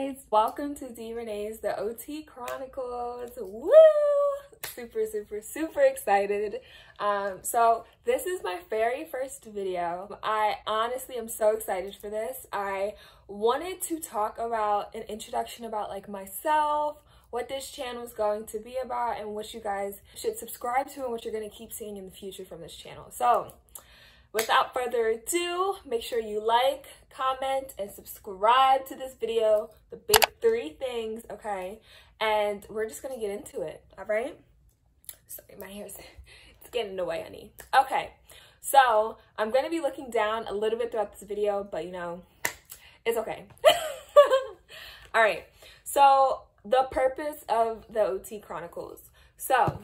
guys, welcome to Deerenee's The OT Chronicles. Woo! Super, super, super excited. Um, so this is my very first video. I honestly am so excited for this. I wanted to talk about an introduction about like myself, what this channel is going to be about, and what you guys should subscribe to and what you're going to keep seeing in the future from this channel. So without further ado, make sure you like, comment, and subscribe to this video. The big three things, okay? And we're just gonna get into it, all right? Sorry, my hair's it's getting in the way, honey. Okay, so I'm gonna be looking down a little bit throughout this video, but you know, it's okay. all right, so the purpose of the OT Chronicles. So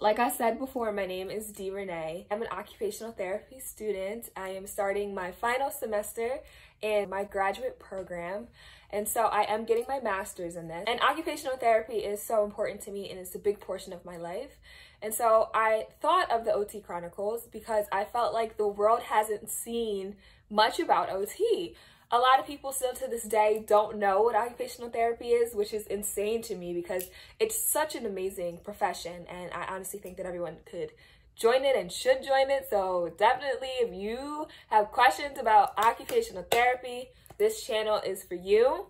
like I said before, my name is Deerenee. I'm an occupational therapy student. I am starting my final semester in my graduate program. And so I am getting my master's in this. And occupational therapy is so important to me and it's a big portion of my life. And so I thought of the OT Chronicles because I felt like the world hasn't seen much about OT a lot of people still to this day don't know what occupational therapy is, which is insane to me because it's such an amazing profession. And I honestly think that everyone could join it and should join it. So definitely if you have questions about occupational therapy, this channel is for you.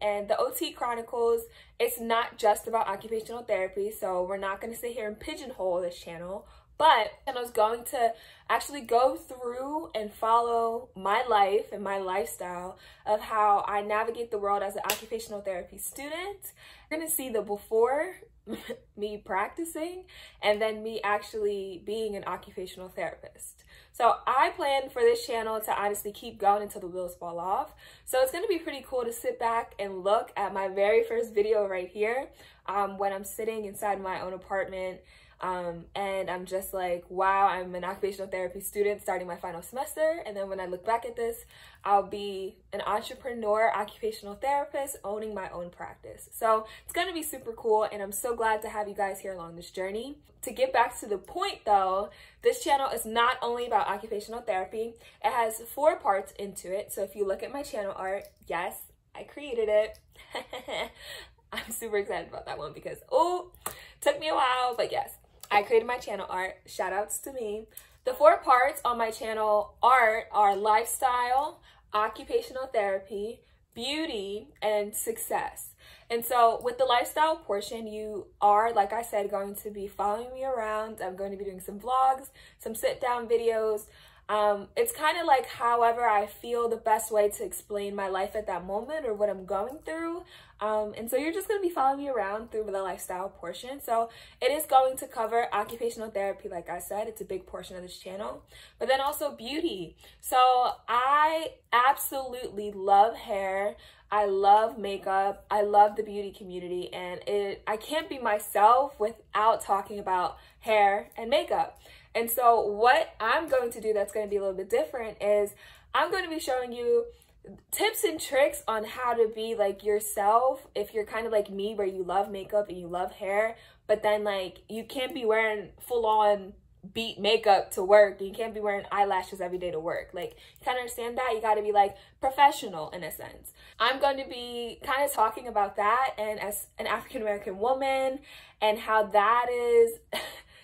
And the OT Chronicles, it's not just about occupational therapy. So we're not going to sit here and pigeonhole this channel but and I was going to actually go through and follow my life and my lifestyle of how I navigate the world as an occupational therapy student. You're gonna see the before me practicing and then me actually being an occupational therapist. So I plan for this channel to honestly keep going until the wheels fall off. So it's going to be pretty cool to sit back and look at my very first video right here um, when I'm sitting inside my own apartment um, and I'm just like, wow, I'm an occupational therapy student starting my final semester. And then when I look back at this, I'll be an entrepreneur, occupational therapist, owning my own practice. So it's gonna be super cool. And I'm so glad to have you guys here along this journey. To get back to the point though, this channel is not only about occupational therapy, it has four parts into it. So if you look at my channel art, yes, I created it. I'm super excited about that one because, oh, took me a while, but yes, I created my channel art. Shout outs to me. The four parts on my channel art are lifestyle, occupational therapy, beauty, and success. And so with the lifestyle portion, you are, like I said, going to be following me around. I'm going to be doing some vlogs, some sit down videos, um, it's kind of like however I feel the best way to explain my life at that moment or what I'm going through. Um, and so you're just going to be following me around through the lifestyle portion. So it is going to cover occupational therapy, like I said, it's a big portion of this channel, but then also beauty. So I absolutely love hair. I love makeup. I love the beauty community and it I can't be myself without talking about hair and makeup. And so what I'm going to do that's going to be a little bit different is I'm going to be showing you tips and tricks on how to be like yourself if you're kind of like me where you love makeup and you love hair, but then like you can't be wearing full on beat makeup to work. You can't be wearing eyelashes every day to work. Like, you kind of understand that? You got to be like professional in a sense. I'm going to be kind of talking about that and as an African American woman and how that is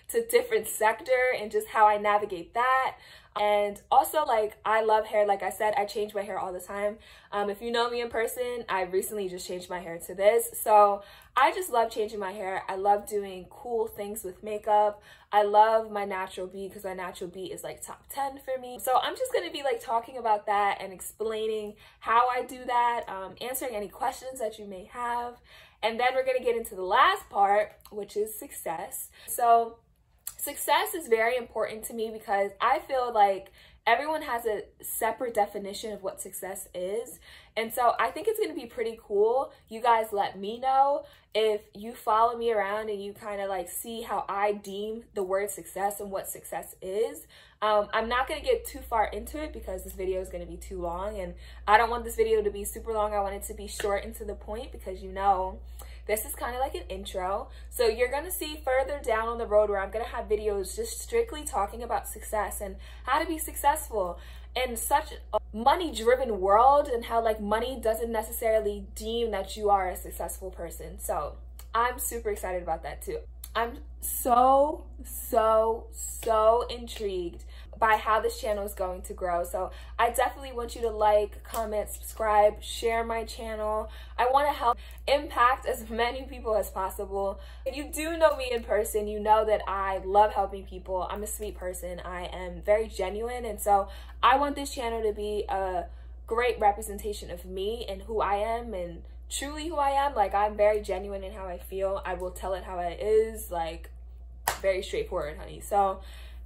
to different sector and just how I navigate that. And also like I love hair. Like I said, I change my hair all the time. Um, if you know me in person, I recently just changed my hair to this. So I just love changing my hair. I love doing cool things with makeup. I love my natural beat because my natural beat is like top 10 for me. So I'm just going to be like talking about that and explaining how I do that, um, answering any questions that you may have. And then we're going to get into the last part, which is success. So Success is very important to me because I feel like everyone has a separate definition of what success is. And so I think it's going to be pretty cool. You guys let me know if you follow me around and you kind of like see how I deem the word success and what success is. Um, I'm not going to get too far into it because this video is going to be too long and I don't want this video to be super long. I want it to be short and to the point because you know this is kind of like an intro. So you're to see further down on the road where I'm to have videos just strictly talking about success and how to be successful. in such a money driven world and how like money doesn't necessarily deem that you are a successful person. So I'm super excited about that too. I'm so, so, so intrigued by how this channel is going to grow. So I definitely want you to like, comment, subscribe, share my channel. I want to help impact as many people as possible. If you do know me in person, you know that I love helping people. I'm a sweet person. I am very genuine. And so I want this channel to be a great representation of me and who I am and truly who I am. Like I'm very genuine in how I feel. I will tell it how it is. Like very straightforward, honey. So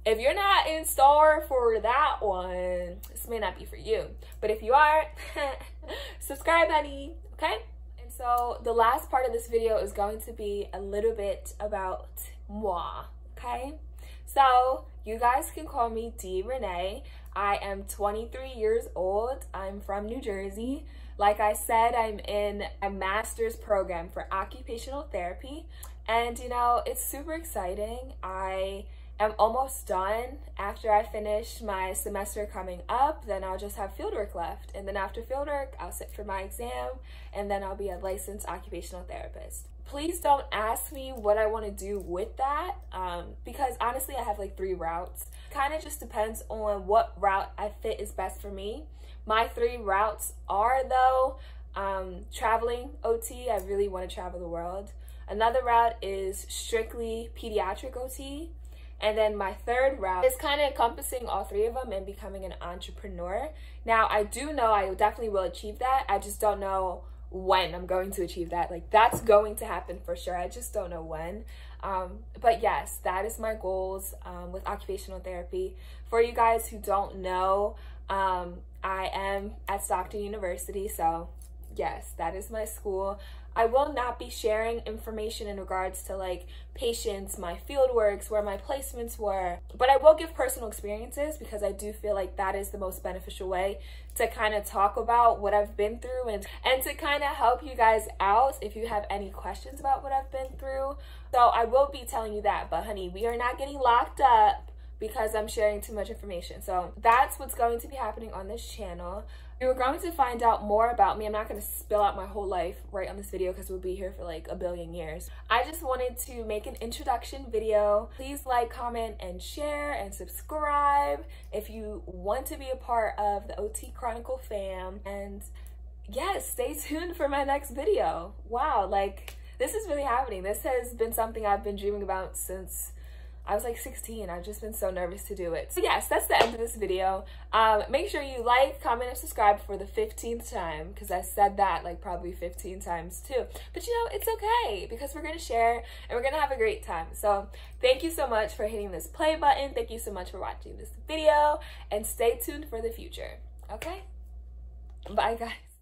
if you're not in store for that one, this may not be for you. But if you are, subscribe, honey, okay? And so the last part of this video is going to be a little bit about moi, okay? So you guys can call me Deerenee. I am 23 years old. I'm from New Jersey. Like I said, I'm in a master's program for occupational therapy. And you know, it's super exciting. I am almost done. After I finish my semester coming up, then I'll just have fieldwork left. And then after fieldwork, I'll sit for my exam and then I'll be a licensed occupational therapist. Please don't ask me what I want to do with that um, because honestly, I have like three routes. Kind of just depends on what route I fit is best for me. My three routes are though um, traveling OT. I really want to travel the world. Another route is strictly pediatric OT. And then my third route is kind of encompassing all three of them and becoming an entrepreneur. Now, I do know I definitely will achieve that. I just don't know when I'm going to achieve that. Like, that's going to happen for sure. I just don't know when. Um, but yes, that is my goals um, with occupational therapy. For you guys who don't know, um, I am at Stockton University. So, yes, that is my school. I will not be sharing information in regards to like patients, my field works, where my placements were, but I will give personal experiences because I do feel like that is the most beneficial way to kind of talk about what I've been through and, and to kind of help you guys out if you have any questions about what I've been through. So I will be telling you that, but honey, we are not getting locked up because I'm sharing too much information. So that's what's going to be happening on this channel. You're going to find out more about me. I'm not going to spill out my whole life right on this video because we'll be here for like a billion years. I just wanted to make an introduction video. Please like, comment, and share and subscribe if you want to be a part of the OT Chronicle fam. And yes, stay tuned for my next video. Wow, like this is really happening. This has been something I've been dreaming about since I was like 16. I've just been so nervous to do it. So yes, that's the end of this video. Um, make sure you like, comment, and subscribe for the 15th time because I said that like probably 15 times too. But you know, it's okay because we're going to share and we're going to have a great time. So thank you so much for hitting this play button. Thank you so much for watching this video and stay tuned for the future. Okay? Bye guys.